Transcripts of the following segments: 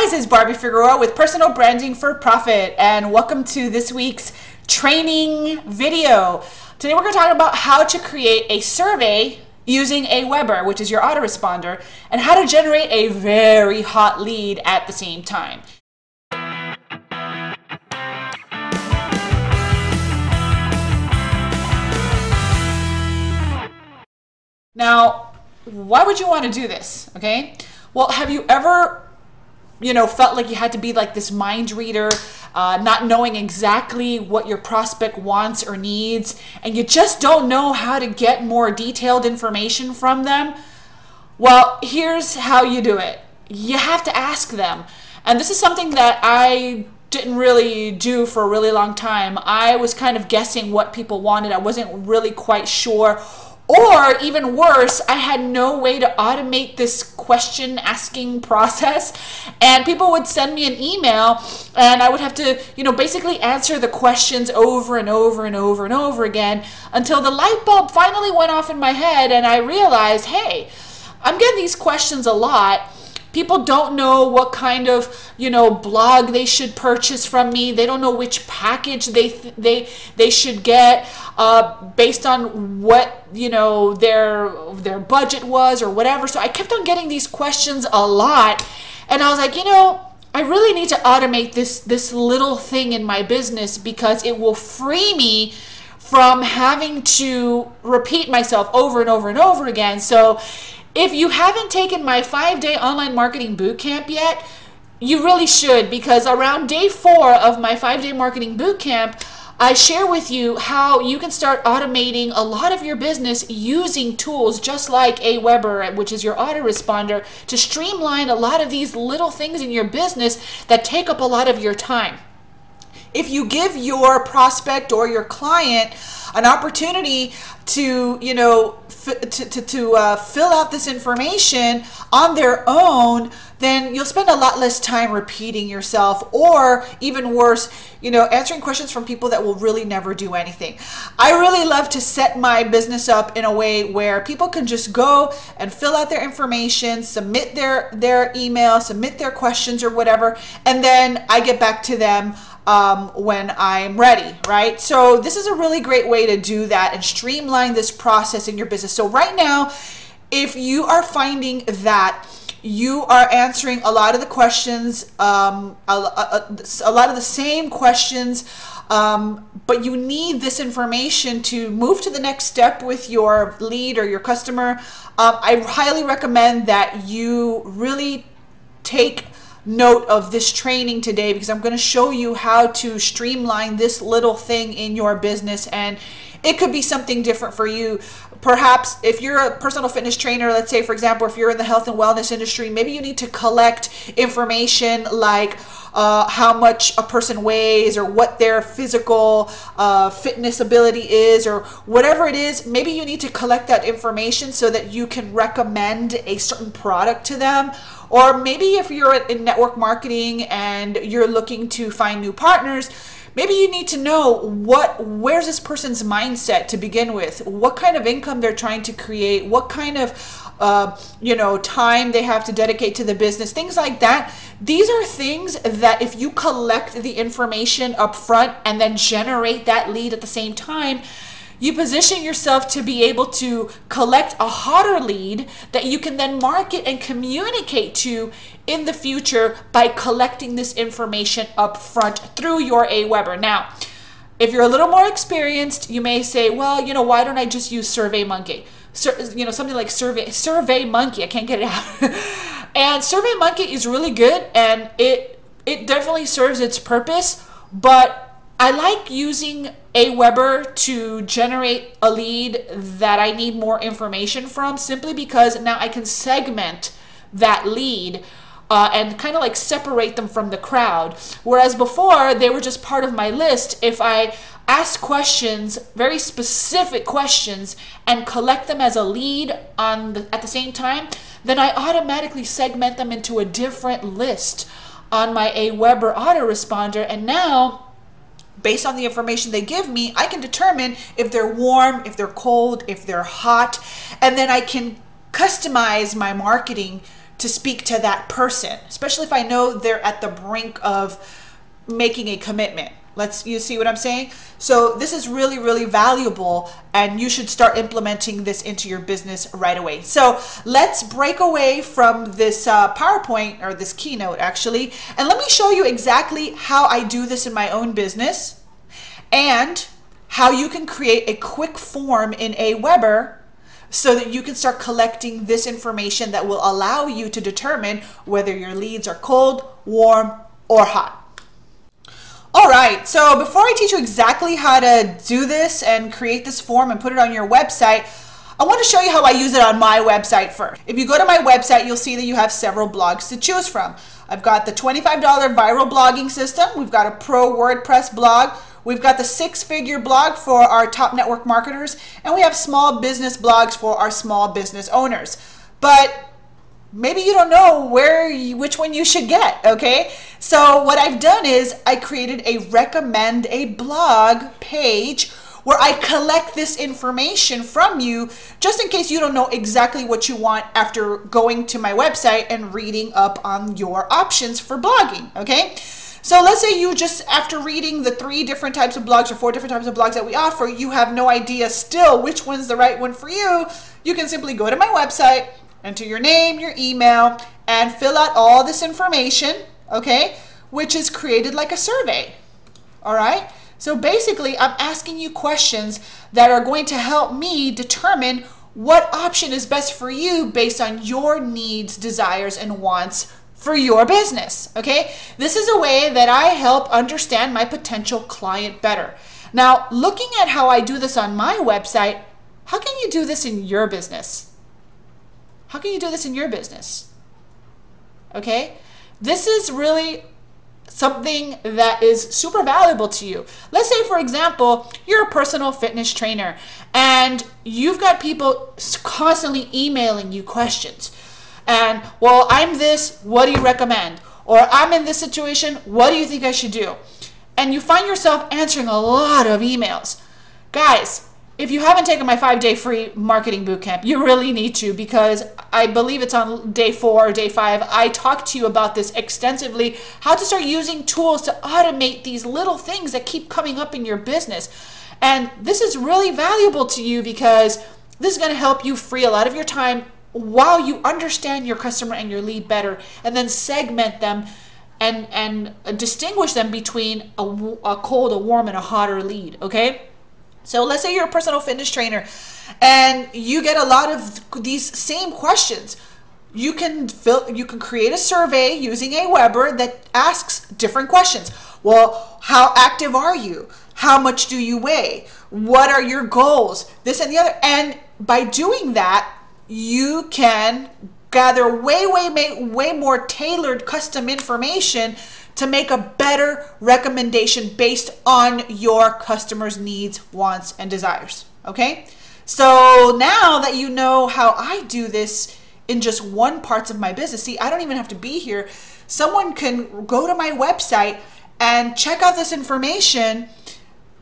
guys, it's Barbie Figueroa with Personal Branding for Profit, and welcome to this week's training video. Today we're going to talk about how to create a survey using a Aweber, which is your autoresponder, and how to generate a very hot lead at the same time. Now, why would you want to do this? Okay. Well, have you ever you know, felt like you had to be like this mind reader, uh, not knowing exactly what your prospect wants or needs, and you just don't know how to get more detailed information from them. Well, here's how you do it you have to ask them. And this is something that I didn't really do for a really long time. I was kind of guessing what people wanted, I wasn't really quite sure or even worse, I had no way to automate this question asking process. And people would send me an email and I would have to, you know, basically answer the questions over and over and over and over again until the light bulb finally went off in my head and I realized, hey, I'm getting these questions a lot people don't know what kind of you know blog they should purchase from me. They don't know which package they they they should get uh, based on what you know their their budget was or whatever. So i kept on getting these questions a lot. And i was like you know I really need to automate this this little thing in my business because it will free me from having to repeat myself over and over and over again. So if you haven't taken my five day online marketing bootcamp yet, you really should because around day four of my five day marketing bootcamp, I share with you how you can start automating a lot of your business using tools just like Aweber, which is your autoresponder, to streamline a lot of these little things in your business that take up a lot of your time. If you give your prospect or your client an opportunity to, you know, to, to, to uh, fill out this information on their own, then you'll spend a lot less time repeating yourself or even worse, you know, answering questions from people that will really never do anything. I really love to set my business up in a way where people can just go and fill out their information, submit their their email, submit their questions or whatever, and then I get back to them um, when I'm ready, right? So this is a really great way to do that and streamline this process in your business. So right now, if you are finding that you are answering a lot of the questions, um, a, a, a, lot of the same questions, um, but you need this information to move to the next step with your lead or your customer. Um, I highly recommend that you really take note of this training today because I'm going to show you how to streamline this little thing in your business and it could be something different for you. Perhaps if you're a personal fitness trainer, let's say, for example, if you're in the health and wellness industry, maybe you need to collect information like uh, how much a person weighs or what their physical uh, fitness ability is or whatever it is. Maybe you need to collect that information so that you can recommend a certain product to them or maybe if you're in network marketing and you're looking to find new partners, maybe you need to know what where's this person's mindset to begin with? What kind of income they're trying to create? What kind of uh, you know time they have to dedicate to the business? Things like that. These are things that if you collect the information up front and then generate that lead at the same time you position yourself to be able to collect a hotter lead that you can then market and communicate to in the future by collecting this information up front through your Aweber. Now, if you're a little more experienced, you may say, well, you know, why don't I just use Survey Monkey? Sur- you know, something like Survey Survey Monkey. I can't get it out. and Survey Monkey is really good and it it definitely serves its purpose, but I like using Aweber to generate a lead that I need more information from simply because now I can segment that lead uh, and kind of like separate them from the crowd. Whereas before, they were just part of my list. If I ask questions, very specific questions, and collect them as a lead on the, at the same time, then I automatically segment them into a different list on my Aweber autoresponder. And now based on the information they give me, I can determine if they're warm, if they're cold, if they're hot, and then I can customize my marketing to speak to that person, especially if I know they're at the brink of making a commitment. Let's you see what I'm saying? So this is really really valuable and you should start implementing this into your business right away. So let's break away from this uh, PowerPoint or this keynote actually and let me show you exactly how I do this in my own business and how you can create a quick form in Aweber so that you can start collecting this information that will allow you to determine whether your leads are cold, warm, or hot. All right, so before I teach you exactly how to do this and create this form and put it on your website, I want to show you how I use it on my website first. If you go to my website, you'll see that you have several blogs to choose from. I've got the $25 viral blogging system. We've got a pro WordPress blog. We've got the six figure blog for our top network marketers, and we have small business blogs for our small business owners. But maybe you don't know where you, which one you should get okay? So what i've done is i created a recommend a blog page where i collect this information from you just in case you don't know exactly what you want after going to my website and reading up on your options for blogging okay? So let's say you just after reading the three different types of blogs or four different types of blogs that we offer you have no idea still which one's the right one for you you can simply go to my website enter your name, your email, and fill out all this information, okay, which is created like a survey, all right? So basically, I'm asking you questions that are going to help me determine what option is best for you based on your needs, desires, and wants for your business, okay? This is a way that I help understand my potential client better. Now, looking at how I do this on my website, how can you do this in your business? How can you do this in your business? Okay? This is really something that is super valuable to you. Let's say, for example, you're a personal fitness trainer and you've got people constantly emailing you questions. And, well, I'm this, what do you recommend? Or I'm in this situation, what do you think I should do? And you find yourself answering a lot of emails. Guys, if you haven't taken my five day free marketing bootcamp, you really need to because I believe it's on day four or day five. I talked to you about this extensively how to start using tools to automate these little things that keep coming up in your business. And this is really valuable to you because this is going to help you free a lot of your time while you understand your customer and your lead better and then segment them and and distinguish them between a, a cold, a warm, and a hotter lead. Okay. So let's say you're a personal fitness trainer and you get a lot of these same questions. You can fill you can create a survey using a Aweber that asks different questions. Well, how active are you? How much do you weigh? What are your goals? This and the other. And by doing that, you can gather way, way, way more tailored custom information to make a better recommendation based on your customer's needs, wants, and desires. Okay? So now that you know how I do this in just one parts of my business, see, I don't even have to be here. Someone can go to my website and check out this information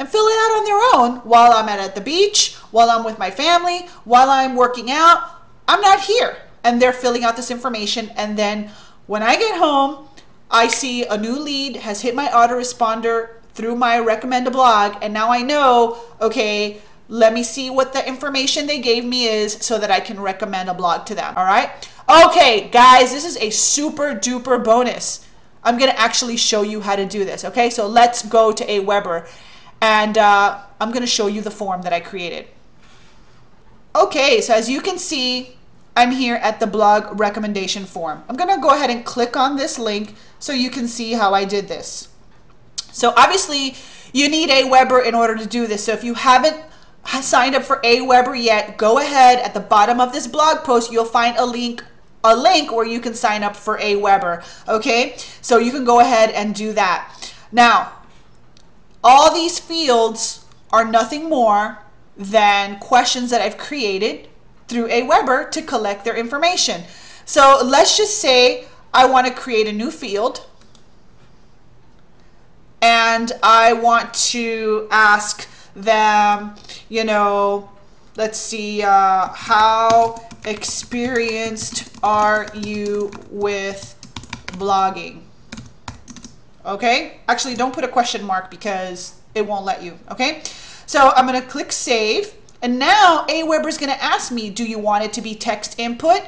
and fill it out on their own while I'm at the beach, while I'm with my family, while I'm working out. I'm not here. And they're filling out this information. And then when I get home, I see a new lead has hit my autoresponder through my recommend a blog, and now I know, okay, let me see what the information they gave me is so that I can recommend a blog to them. All right. Okay, guys, this is a super duper bonus. I'm to actually show you how to do this. Okay, so let's go to Aweber and uh, I'm to show you the form that I created. Okay, so as you can see, I'm here at the blog recommendation form. I'm going to go ahead and click on this link so you can see how I did this. So obviously you need Aweber in order to do this. So if you haven't signed up for Aweber yet, go ahead at the bottom of this blog post, you'll find a link a link where you can sign up for Aweber. Okay, so you can go ahead and do that. Now, all these fields are nothing more than questions that I've created through Aweber to collect their information. So let's just say I want to create a new field and I want to ask them, you know, let's see, uh, how experienced are you with blogging? Okay, actually don't put a question mark because it won't let you, okay? So I'm gonna click save and now Aweber is gonna ask me, do you want it to be text input?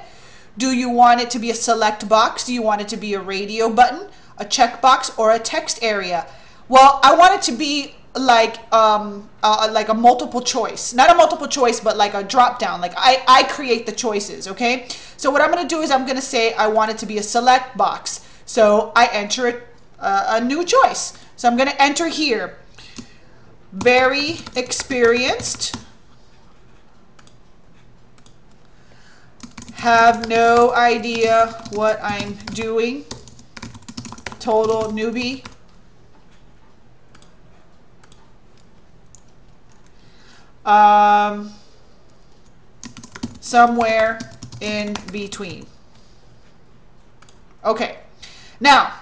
Do you want it to be a select box? Do you want it to be a radio button, a checkbox, or a text area? Well, I want it to be like um uh, like a multiple choice. Not a multiple choice but like a drop down. Like i i create the choices okay? So what i'm going to do is i'm going to say i want it to be a select box. So i enter it, uh, a new choice. So i'm going to enter here. Very experienced have no idea what i'm doing. Total newbie. Um, somewhere in between. Okay, now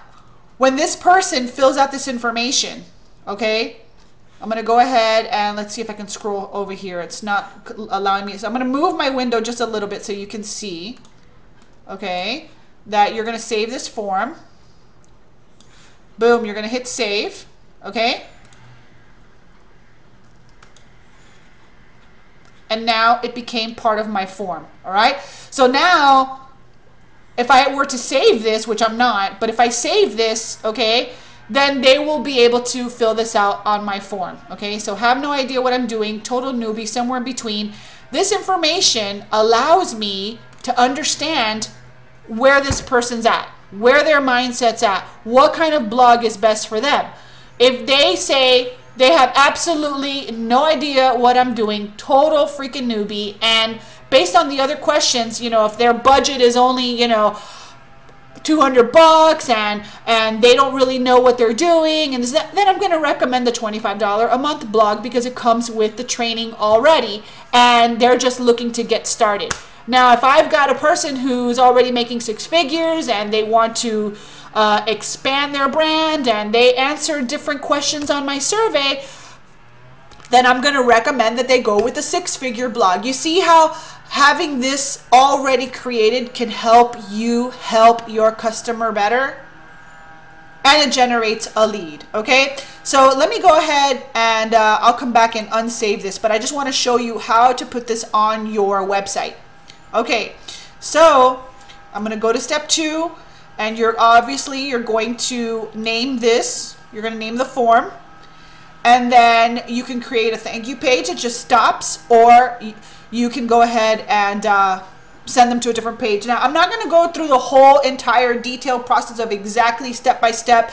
when this person fills out this information, okay, I'm going to go ahead and let's see if I can scroll over here. It's not allowing me. So I'm going to move my window just a little bit so you can see, okay, that you're going to save this form. Boom, you're going to hit save, okay. and now it became part of my form. All right. So now, if I were to save this, which I'm not, but if I save this, okay, then they will be able to fill this out on my form. Okay. So have no idea what I'm doing, total newbie, somewhere in between. This information allows me to understand where this person's at, where their mindset's at, what kind of blog is best for them. If they say, they have absolutely no idea what I'm doing, total freaking newbie. And based on the other questions, you know, if their budget is only, you know, 200 bucks and and they don't really know what they're doing and then I'm going to recommend the $25 a month blog because it comes with the training already and they're just looking to get started. Now, if I've got a person who's already making six figures and they want to uh, expand their brand and they answer different questions on my survey, then I'm going to recommend that they go with a six figure blog. You see how having this already created can help you help your customer better? And it generates a lead, okay? So let me go ahead and uh, I'll come back and unsave this, but I just want to show you how to put this on your website. Okay, so I'm going to go to step two and you're obviously you're going to name this you're going to name the form and then you can create a thank you page it just stops or you can go ahead and uh, send them to a different page. Now i'm not going to go through the whole entire detailed process of exactly step by step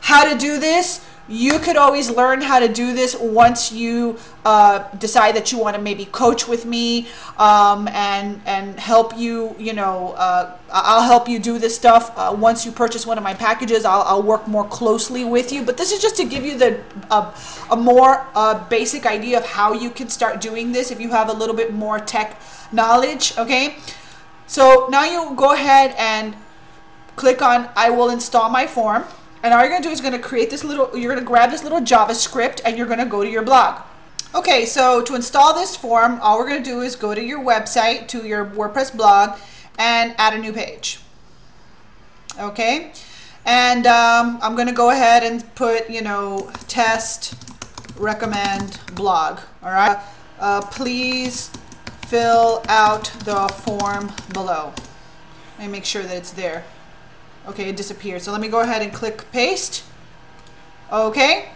how to do this you could always learn how to do this once you uh, decide that you want to maybe coach with me um, and and help you you know uh, I'll help you do this stuff. Uh, once you purchase one of my packages I'll, I'll, work more closely with you. But this is just to give you the a more uh, basic idea of how you can start doing this if you have a little bit more tech knowledge okay? So now you go ahead and click on I will install my form and all you're to do is to create this little, you're to grab this little JavaScript and you're to go to your blog. Okay, so to install this form, all we're to do is go to your website, to your WordPress blog, and add a new page. Okay, and um, I'm to go ahead and put, you know, test, recommend, blog. All right, uh, please fill out the form below. Me make sure that it's there. Okay, it disappeared. So let me go ahead and click paste. Okay.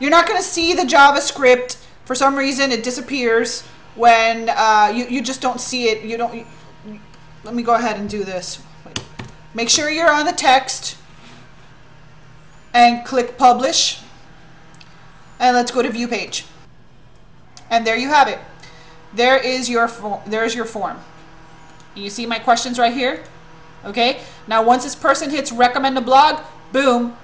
You're not going to see the JavaScript. For some reason, it disappears when uh, you, you just don't see it. You don't. You, let me go ahead and do this. Make sure you're on the text and click publish. And let's go to view page. And there you have it. There is your there's your form. You see my questions right here? Okay, now once this person hits recommend a blog, boom,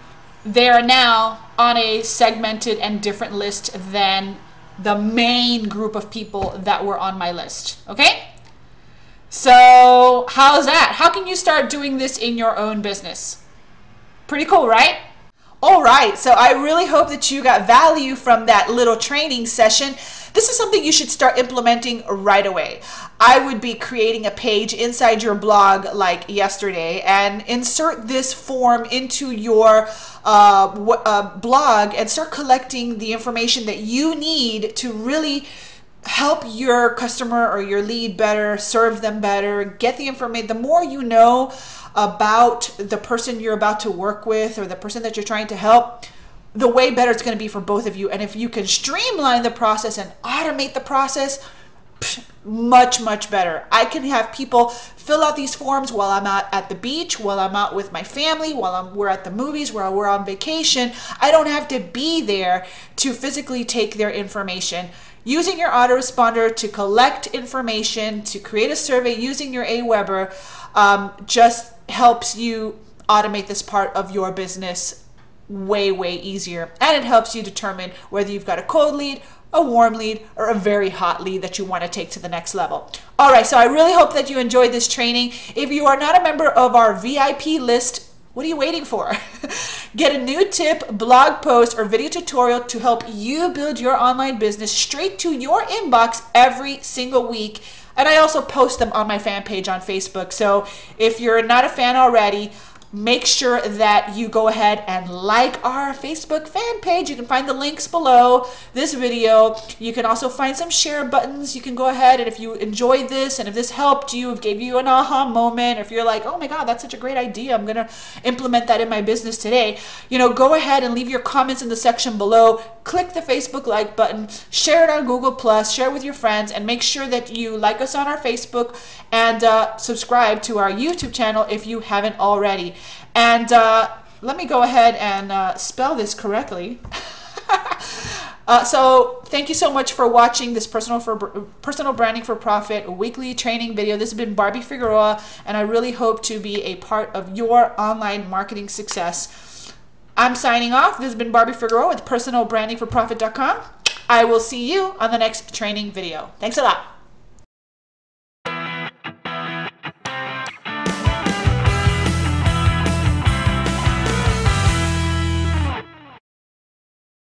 they are now on a segmented and different list than the main group of people that were on my list. Okay? So, how's that? How can you start doing this in your own business? Pretty cool, right? All right, so I really hope that you got value from that little training session. This is something you should start implementing right away. I would be creating a page inside your blog like yesterday and insert this form into your uh, uh, blog and start collecting the information that you need to really help your customer or your lead better, serve them better, get the information. The more you know, about the person you're about to work with or the person that you're trying to help, the way better it's going to be for both of you. And if you can streamline the process and automate the process, much much better. I can have people fill out these forms while i'm out at the beach while i'm out with my family while I'm, we're at the movies while we're on vacation. I don't have to be there to physically take their information using your autoresponder to collect information to create a survey using your aweber um, just helps you automate this part of your business way, way easier. And it helps you determine whether you've got a cold lead, a warm lead, or a very hot lead that you want to take to the next level. All right, so I really hope that you enjoyed this training. If you are not a member of our VIP list, what are you waiting for? Get a new tip, blog post, or video tutorial to help you build your online business straight to your inbox every single week and I also post them on my fan page on Facebook. So if you're not a fan already, make sure that you go ahead and like our Facebook fan page. You can find the links below this video. You can also find some share buttons. You can go ahead and if you enjoyed this and if this helped you, if gave you an aha moment, if you're like, oh my God, that's such a great idea. I'm going to implement that in my business today. You know, go ahead and leave your comments in the section below. Click the Facebook like button, share it on Google Plus, share it with your friends, and make sure that you like us on our Facebook and uh, subscribe to our YouTube channel if you haven't already. And uh, let me go ahead and uh, spell this correctly. uh, so thank you so much for watching this personal for personal branding for profit weekly training video. This has been Barbie Figueroa, and I really hope to be a part of your online marketing success. I'm signing off. This has been Barbie Figueroa with personalbrandingforprofit.com. I will see you on the next training video. Thanks a lot.